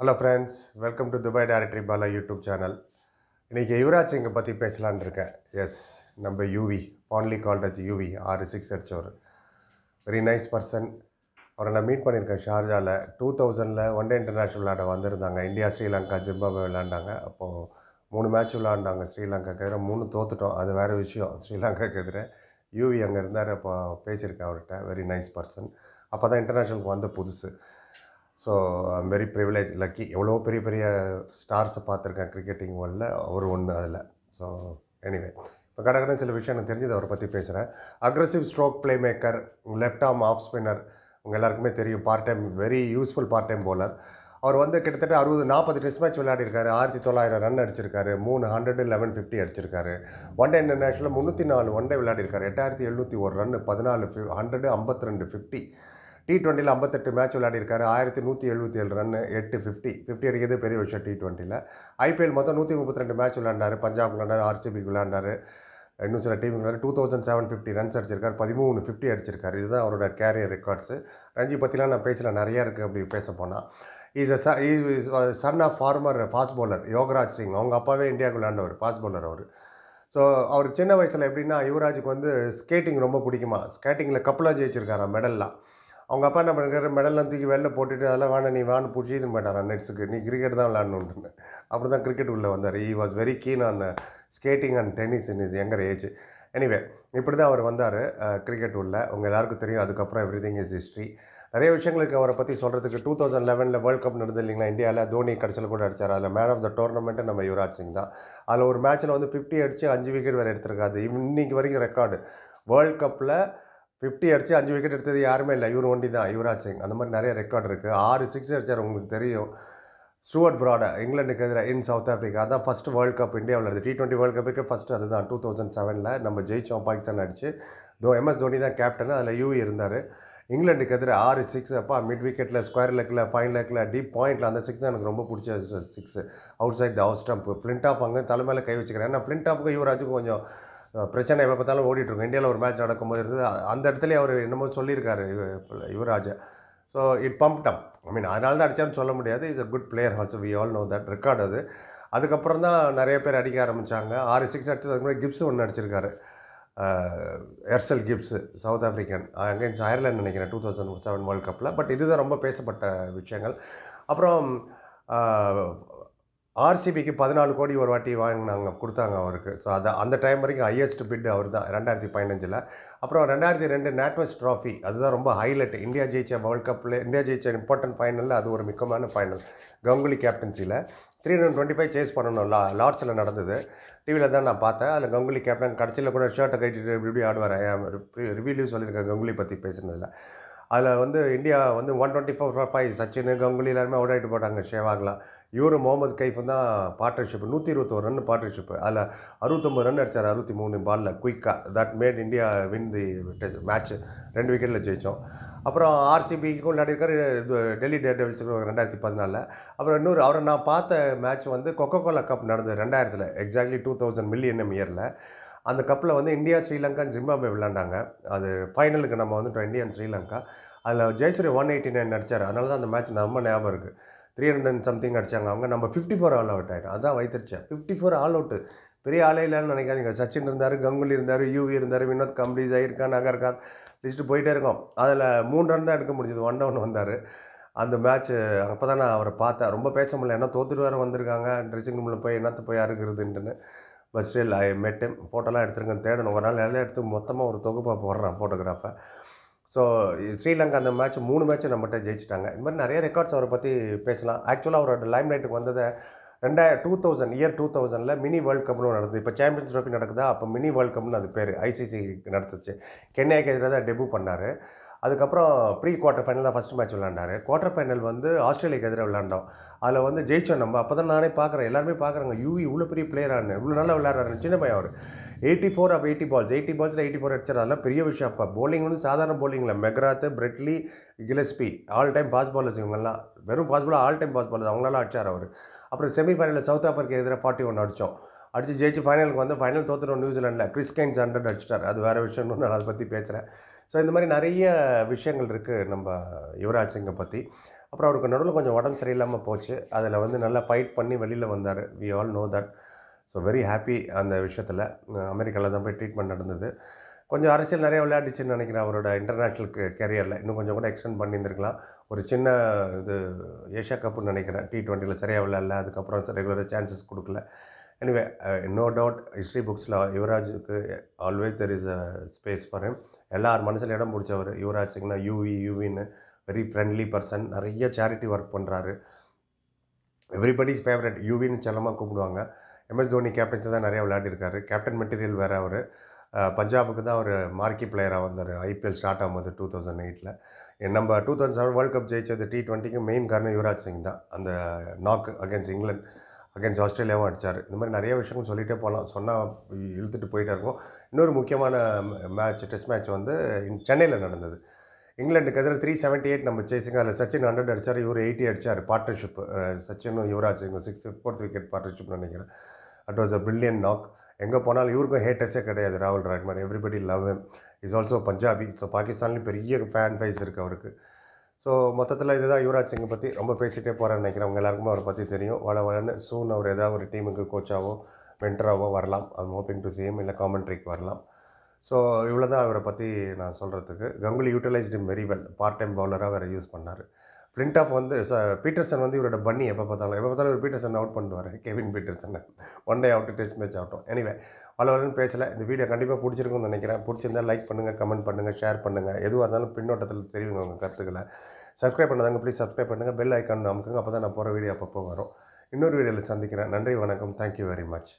Hello friends welcome to Dubai directory Bala YouTube channel இன்றைக்கி யுவராஜ் சிங்கை பற்றி பேசலான்னு இருக்கேன். எஸ் நம்ம Yuvi fondly called as Yuvi ஆறு சிக்ஸ் அடிச்சவர் வெரி நைஸ் பர்சன் அவரை நான் மீட் பண்ணியிருக்கேன் ஷார்ஜாவில் டூ தௌசண்டில் ஒன் டே இன்டர்நேஷ்னல் விளாட வந்திருந்தாங்க. இந்தியா ஸ்ரீலங்கா ஜிம்பாபே விளாண்டாங்க அப்போது மூணு மேட்ச் விளாண்டாங்க ஸ்ரீலங்காக்கு எதிராக மூணு தோத்துட்டோம். அது வேறு விஷயம். ஸ்ரீலங்காக்கு எதிராக யூவி அங்கே இருந்தார். அப்போ பேசியிருக்கேன் அவர்கிட்ட. வெரி நைஸ் பர்சன் அப்போ தான் இன்டர்நேஷ்னலுக்கு வந்த புதுசு. So I'm very privilege lucky எவ்வளோ பெரிய பெரிய ஸ்டார்ஸை பார்த்துருக்கேன் கிரிக்கெட்டிங் வேர்ல்டில் அவர் ஒன்று அதில். ஸோ எனிவே இப்போ கடகடன் சில விஷயம் எனக்கு தெரிஞ்சது அவரை பற்றி பேசுகிறேன் aggressive stroke play maker left arm off spinner உங்கள் எல்லாருக்குமே தெரியும். Part time very useful part time bowler அவர் வந்து கிட்டத்தட்ட அறுபது நாற்பது டெஸ்ட் மேட்ச் விளையாடிருக்காரு. ஆயிரத்தி தொள்ளாயிரம் ரன் அடிச்சிருக்காரு. மூணு ஹண்ட்ரட் லெவன் ஃபிஃப்டி அடிச்சிருக்காரு. ஒன் டே இன்டர்நேஷனல் முந்நூற்றி நாலு ஒன் டே விளையாடிருக்காரு. எட்டாயிரத்தி எழுநூற்றி ஒரு ரன் பதினாலு ஹண்ட்ரடு ஐம்பத்தி ரெண்டு ஃபிஃப்டி டி டுவெண்ட்டியில் ஐம்பத்தெட்டு மேட்ச் விளையாடிருக்காரு ஆயிரத்தி நூற்றி எழுபத்தி ஏழு ரன் எட்டு ஃபிஃப்டி ஃபிஃப்டி அடிக்கிறது பெரிய விஷயம் டி டுவெண்ட்டியில் ஐபிஎல் மொத்தம் நூற்றி முப்பத்தி ரெண்டு மேட்ச் விளையாண்டார். பஞ்சாப் விளையாண்டார் ஆர்சிபிக்கு விளையாண்டார். இன்னும் சில டீம் விளையாடு two thousand seven fifty runs அடிச்சிருக்காரு. பதிமூணு ஃபிஃப்டி அடிச்சிருக்காரு. இதுதான் அவரோட கேரியர் ரெக்கார்ட்ஸு ரஞ்சி பற்றிலாம் நான் பேசல. நிறையா இருக்குது அப்படி பேச போனால் is a is son of former fast bowler Yograj Singh அவங்க அப்பாவே இந்தியாவுக்கு விளையாண்டவர் ஃபாஸ்ட் பவுலர் அவர். ஸோ அவர் சின்ன வயசில் எப்படின்னா யுவராஜுக்கு வந்து ஸ்கேட்டிங் ரொம்ப பிடிக்குமா? ஸ்கேட்டிங்கில் கப்பலாக ஜெயிச்சிருக்காரா மெடல்லாம் அவங்க அப்பா என்ன பண்ணிருக்காரு மெடல்லாம் தூக்கி வெளில போட்டுட்டு அதெல்லாம் வேணா நீ வான்னு இது பண்ணாரா நெட்ஸுக்கு நீ கிரிக்கெட் தான் விளாடணுன்னு அப்படி தான் கிரிக்கெட் உள்ளே வந்தார். He was very keen on skating and tennis in his younger age anyway இப்படி தான் அவர் வந்தார் கிரிக்கெட் uh, உள்ள. உங்கள் எல்லாருக்கும் தெரியும். அதுக்கப்புறம் எவ்ரி திங் இஸ் ஹிஸ்ட்ரி நிறைய விஷயங்களுக்கு அவரை பற்றி சொல்கிறதுக்கு டூ தௌசண்ட் லெவனில் வேர்ல்ட் கப் நடந்தது இல்லைங்களா? இந்தியாவில் தோனி கடைசியில் கூட அடித்தார் அதில் மேன் ஆஃப் த டோர்னமெண்ட்டு நம்ம யுவராஜ் சிங் தான். அதில் ஒரு மேட்ச்சில் வந்து ஃபிஃப்டி அடித்து அஞ்சு விக்கெட் வேறு எடுத்திருக்காது இன்னைக்கு வரைக்கும் ரெக்கார்டு வேர்ல்ட் கப்பில் ஃபிஃப்டி அடித்து அஞ்சு விக்கெட் எடுத்தது யாருமே இல்லை. இவர் ஒண்டி தான் யுவராஜ் சிங். அந்த மாதிரி நிறைய ரெக்கார்டு இருக்குது ஆறு சிக்ஸ் அடித்தார் உங்களுக்கு தெரியும். ஸ்டூவர்ட் ப்ராடா இங்கிலாந்துக்கு எதிராக இன் சவுத் ஆஃப்ரிக்கா அதான் ஃபஸ்ட் வேர்ல்டு கப் இந்தியாவில் நடந்தது. டி டுவெண்ட்டி வேர்ல்டு கப்புக்கு ஃபஸ்ட்டு அதுதான். டூ தௌசண்ட் செவனில் நம்ம ஜெயிச்சோம் பாகிஸ்தான் அடிச்சு. தோ எம்எஸ் தோனி தான் கேப்டன் அதில் யூவி இருந்தார். இங்கிலாந்துக்கு எதிராக ஆறு சிக்ஸ் அப்பா மிட் விக்கெட்டில் ஸ்கொயர் லெக்கில் ஃபைன் லெக்கில் டீப் பாயிண்டில் அந்த சிக்ஸ் தான் எனக்கு ரொம்ப பிடிச்ச six outside the house stump Flintoff அங்கே தலைமையில் கை வச்சுக்கிறேன் ஏன்னா ஃப்ளின்ட் ஆஃப்க்கு யுவராஜுக்கும் கொஞ்சம் பிரச்சனை எப்போ பார்த்தாலும் ஓடிட்டுருக்கும். இந்தியாவில் ஒரு மேட்ச் நடக்கும்போது இருந்தது அந்த இடத்துலயே அவர் என்னமோ சொல்லியிருக்காரு யுவராஜா. ஸோ இட் பம்ப்டம் ஐ மீன் அதனால தான் அடித்தான்னு சொல்ல முடியாது. Is a good player also we all know that record அது. அதுக்கப்புறம் தான் நிறைய பேர் அடிக்க ஆரம்பித்தாங்க ஆறு சிக்ஸ் அடிச்சதுக்கு முன்னாடி கிப்ஸ் ஒன்று அடிச்சிருக்காரு. Herschelle Gibbs South African against Ireland நினைக்கிறேன் டூ தௌசண்ட் செவன் வேர்ல்ட் கப்பில் பட் இதுதான் ரொம்ப பேசப்பட்ட விஷயங்கள். அப்புறம் ஆர்சிபிக்கு பதினாலு கோடி ஒரு வாட்டி வாங்கினாங்க கொடுத்தாங்க அவருக்கு. ஸோ அதை அந்த டைம் வரைக்கும் ஹையஸ்ட் பிட் அவர் தான் ரெண்டாயிரத்தி பதினஞ்சில். அப்புறம் ரெண்டாயிரத்தி ரெண்டு நேட்வஸ் ட்ராஃபி அதுதான் ரொம்ப ஹைலைட் இந்தியா ஜெயிச்ச வேர்ல்ட் கப்பில் இந்தியா ஜெயிச்ச இம்பார்ட்டன்ட் ஃபைனலில் அது ஒரு மிக்கமான final Ganguly கேப்டன்சியில் three hundred twenty five chase பண்ணணும் லா லார்ட்ஸில் நடந்தது. டிவியில் தான் நான் பார்த்தேன். அதில் கங்குலி கேப்டன் கடைசியில் கூட ஷர்ட்டை கட்டிட்டு இப்படி இப்படி ஆடுவார். ரிவ்யூ சொல்லியிருக்கேன் கங்குலி பற்றி பேசுனதில். அதில் வந்து இந்தியா வந்து one twenty four five Sachin Ganguly எல்லாருமே அவுட் ஆகிட்டு போட்டாங்க ஷேவாக்லாம் இவரு முகமது கைஃபும் தான் பார்ட்னர்ஷிப் நூற்றி இருபத்தோரு ரன் பார்ட்னர்ஷிப் அதில் அறுபத்தொம்பது ரன் அடித்தார் அறுபத்தி மூணு பாலில் குயிக்காக that made India win the test match ரெண்டு விக்கெட்டில் ஜெயித்தோம் அப்புறம் ஆர்சிபிக்கும் விளையாடிருக்காரு இது டெல்லி டேர் டெவில்ஸுக்கு ரெண்டாயிரத்தி பதினாலில். அப்புறம் இன்னொரு அவரை நான் பார்த்த மேட்ச் வந்து கொக்கோ கோலா கப் நடந்தது ரெண்டாயிரத்தில் எக்ஸாக்ட்லி டூ தௌசண்ட் மில்லியன் இயரில் அந்த கப்பில் வந்து இந்தியா ஸ்ரீலங்கா ஜிம்பாபே விளாண்டாங்க. அது ஃபைனலுக்கு நம்ம வந்துட்டோம் இந்தியா அண்ட் ஸ்ரீலங்கா. அதில் ஜெயசூரிய ஒன் எயிட்டி நைன் நடித்தார் அதனால தான் அந்த மேட்ச் நம்ம ஞாபகம் இருக்குது த்ரீ ஹண்ட்ரட் சம்திங் அடிச்சாங்க. அவங்க நம்ம ஃபிஃப்டி ஃபோர் ஆல் அவுட் ஆகிட்டோம் அதான் வைத்திருச்சேன். ஃபிஃப்டி ஃபோர் ஆல் அவுட்டு பெரிய ஆளே இல்லைன்னு நினைக்காதீங்க. சச்சின் இருந்தார் கங்குலி இருந்தார் யூவி இருந்தார் வினோத் கம்பளி ஜஹீர் கான் அகர் கான் லிஸ்ட்டு போயிட்டே இருக்கோம். அதில் மூணு ரன் தான் எடுக்க முடிஞ்சது. ஒன் டவுன் வந்தார். அந்த மேட்ச்சு அப்போ தான் நான் அவரை பார்த்தேன். ரொம்ப பேச முடியல. என்ன தோத்துட்டு வர வந்திருக்காங்க. ட்ரெஸ்ஸிங் ரூமில் போய் என்னத்தை போய் அறுக்கிறதுன்ட்டுன்னு. பட் ஸ்டில் ஐ மெட் டைம் ஃபோட்டோலாம் எடுத்துருங்க தேடணும். ஒரு நாள் எல்லாம் எடுத்து மொத்தமாக ஒரு தொகுப்பாக போடுறேன் ஃபோட்டோகிராஃபை ஸோ ஸ்ரீலங்கா அந்த மேட்ச் மூணு மேட்ச் நம்மகிட்ட ஜெயிச்சிட்டாங்க. இந்த மாதிரி நிறைய ரெக்கார்ட்ஸ் அவரை பற்றி பேசலாம். ஆக்சுவலாக அவரோட லைம் லைட்டுக்கு வந்ததை ரெண்டாயிரம் டூ தௌசண்ட் இயர் டூ தௌசண்டில் மினி வேர்ல்ட் கப்னு நடந்தது. இப்போ சாம்பியன்ஸ் ட்ரோஃபி நடக்குதா? அப்போ மினி வேர்ல்டு கப்னு அது பேர். ஐசிசி நடத்துச்சு. கென்யாக்கு எதிராக தான் டெபு பண்ணார். அதுக்கப்புறம் ப்ரீ குவார்ட்டர் ஃபைனல் தான் ஃபஸ்ட் மேட்ச் விளாண்டாரு குவார்ட்டர் ஃபைனல் வந்து ஆஸ்திரேலியாக்கு எதிராக விளாண்டோம் அதில் வந்து ஜெயிச்சோம் நம்ம. அப்போ தான் நானே பார்க்குறேன் எல்லாருமே பார்க்குறாங்க யூவி இவ்வளோ பெரிய பிளேயரானு இவ்வளோ நல்லா விளையாடுறாரு சின்ன பையன் அவர். Eighty four of eighty balls eighty பால்ஸில் eighty four அடிச்சார். அதெல்லாம் பெரிய விஷயம். அப்போ போலிங் வந்து சாதாரண போலிங்கில் McGrath Brett Lee Gillespie all time fast bowlers இவங்கெல்லாம். வெறும் fast bowler all time fast bowlers அவங்களாம் அடிச்சார் அவர். அப்புறம் செமிஃபைனலில் சவுத் ஆஃப்ரிக்கா எதிராக ஃபார்ட்டி ஒன் அடித்தோம் அடித்து ஜெயிச்சு ஃபைனலுக்கு வந்து ஃபைனல் தோத்துட்டோம் நியூசிலாண்டில் கிறிஸ்கைன்ஸ் ஹண்ட்ரட் அடிச்சிட்டார். அது வேறு விஷயம்னு நான் அதை பற்றி பேசுகிறேன் ஸோ இந்த மாதிரி நிறைய விஷயங்கள் இருக்குது நம்ம யுவராஜ் சிங்கை பற்றி அப்புறம் அவருக்கு நடுவில் கொஞ்சம் உடம்பு சரியில்லாமல் போச்சு. அதில் வந்து நல்லா ஃபைட் பண்ணி வெளியில் வந்தார். We all know that so very happy அந்த விஷயத்தில். அமெரிக்காவில் தான் போய் ட்ரீட்மெண்ட் நடந்தது. கொஞ்சம் அரசியல் நிறைய விளையாடிச்சுன்னு நினைக்கிறேன் அவரோட இன்டர்நேஷ்னல் கேரியரில் இன்னும் கொஞ்சம் கூட எக்ஸ்டெண்ட் பண்ணியிருந்திருக்கலாம். ஒரு சின்ன இது ஏஷியா கப்புன்னு நினைக்கிறேன். டி டுவெண்ட்டியில் சரியாக விளையாடல. அதுக்கப்புறம் ரெகுலராக சான்சஸ் கொடுக்கல. எனிவே நோ டவுட் ஹிஸ்ட்ரி புக்ஸில் யுவராஜுக்கு always there is a space for him எல்லார் மனசில் இடம் பிடிச்சவர் யுவராஜ் சிங்னா யூவி யூவின்னு வெரி ஃப்ரெண்ட்லி பர்சன் நிறைய சேரிட்டி ஒர்க் பண்ணுறாரு எவ்ரிபடிஸ் ஃபேவரட் யூவின்னு செல்லமாக கூப்பிடுவாங்க. எம்எஸ் தோனி கேப்டன்ஸை தான் நிறைய விளையாடிருக்காரு. கேப்டன் மெட்டீரியல் வேறு அவர். பஞ்சாபுக்கு தான் ஒரு மார்க்கி பிளேயராக வந்தார். ஐபிஎல் ஸ்டார்ட் ஆகும்போது டூ தௌசண்ட் எயிட்டில் நம்ம two thousand seven world cup ஜெயிச்சது டி டுவெண்ட்டிக்கு மெயின் காரணம் யுவராஜ் சிங் தான். அந்த நாக் அகேன்ஸ்ட் இங்கிலாந்து அகேன்ஸ்ட் ஆஸ்திரேலியாவும் அடித்தார் இந்த மாதிரி நிறைய விஷயங்கள் சொல்லிகிட்டே போகலாம் சொன்னால் இழுத்துட்டு போயிட்டே இருக்கும். இன்னொரு முக்கியமான மேட்ச் டெஸ்ட் மேட்ச் வந்து சென்னையில் நடந்தது. இங்கிலாந்துக்கு எதிராக த்ரீ செவன்ட்டி எயிட் நம்ம சேசிங்க அதில் சச்சின் ஹண்ட்ரட் அடித்தார் இவர் எயிட்டி அடித்தார் பார்ட்னர்ஷிப் சச்சினும் யுவராஜ் சிங்கும் சிக்ஸ் ஃபோர்த் விக்கெட் பார்ட்னர்ஷிப் நினைக்கிறேன். It was a brilliant knock எங்கே போனாலும் இவருக்கும் ஹேட்டர்ஸே கிடையாது ராகுல் ராய்மான் everybody love is also Punjabi so பாகிஸ்தான்லேயும் பெரிய ஃபேன் ஃபைஸ் இருக்குது அவருக்கு. ஸோ மொத்தத்தில் இதுதான் யுவராஜ் சிங்கை பற்றி ரொம்ப பேசிகிட்டே போகிறேன்னு நினைக்கிறேன். அவங்க எல்லாருக்குமே அவரை பற்றி தெரியும். வள வளன்னு சூன் அவர் ஏதாவது ஒரு டீமுக்கு கோச்சாவோ வென்டராகவோ வரலாம். ஐம் ஹோப்பிங் டு சேம் இல்லை காமெண்ட்ரிக்கு வரலாம். ஸோ இவ்வளோ தான் அவரை பற்றி நான் சொல்கிறதுக்கு Ganguly utilised very well part time பவுலராக வேறு யூஸ் பண்ணார். பிரிண்ட் ஆஃப் வந்து ச பீட்டர்சன் வந்து இவரோட பன்னி எப்போ பார்த்தாலும் எப்போ பார்த்தாலும் ஒரு பீட்டர்சன் அவுட் பண்ணுவார் Kevin Pietersen one day out test match ஆகட்டும் எனிவே வளவலன்னு பேசலை. இந்த வீடியோ கண்டிப்பாக பிடிச்சிருக்கும்னு நினைக்கிறேன். பிடிச்சிருந்தா லைக் பண்ணுங்கள் கமெண்ட் பண்ணுங்கள் ஷேர் பண்ணுங்கள் எதுவாக இருந்தாலும் பின்னோட்டத்தில் தெரியுங்க உங்கள் கருத்துக்களை. சப்ஸ்கிரைப் பண்ணதாங்க ப்ளீஸ் சப்ஸ்கிரைப் பண்ணுங்கள் பெல் ஐக்கான் அமுக்குங்க. அப்போ தான் நான் போகிற வீடியோ அப்பப்போ வரும். இன்னொரு வீடியோவில் சந்திக்கிறேன். நன்றி வணக்கம். Thank you very much